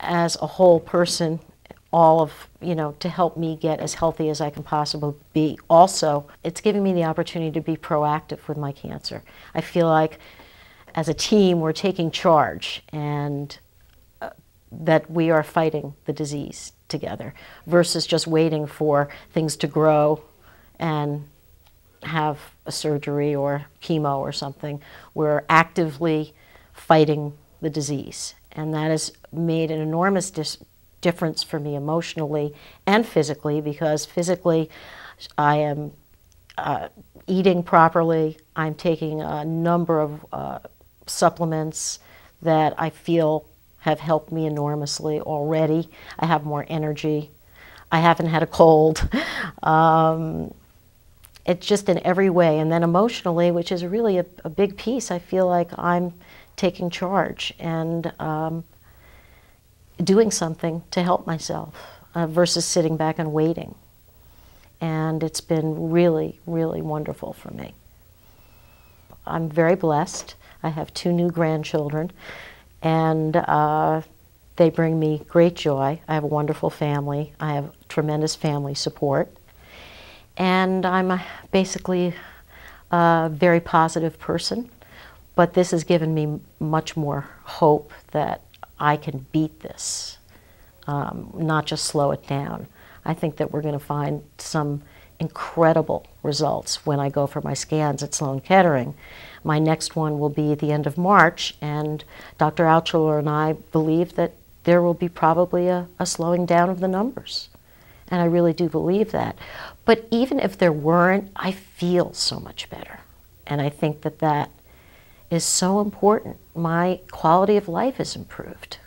as a whole person, all of, you know, to help me get as healthy as I can possibly be. Also, it's giving me the opportunity to be proactive with my cancer. I feel like as a team, we're taking charge and uh, that we are fighting the disease together versus just waiting for things to grow and have a surgery or chemo or something. We're actively fighting the disease. And that has made an enormous difference for me emotionally and physically because physically I am uh, eating properly. I'm taking a number of uh, supplements that I feel have helped me enormously already. I have more energy. I haven't had a cold. Um, it's just in every way. And then emotionally, which is really a, a big piece, I feel like I'm taking charge and um, doing something to help myself uh, versus sitting back and waiting. And it's been really, really wonderful for me. I'm very blessed. I have two new grandchildren, and uh, they bring me great joy. I have a wonderful family. I have tremendous family support. And I'm a, basically a very positive person. But this has given me much more hope that I can beat this, um, not just slow it down. I think that we're going to find some incredible results when I go for my scans at Sloan Kettering. My next one will be the end of March, and Dr. Altshuler and I believe that there will be probably a, a slowing down of the numbers. And I really do believe that. But even if there weren't, I feel so much better. And I think that that is so important. My quality of life is improved.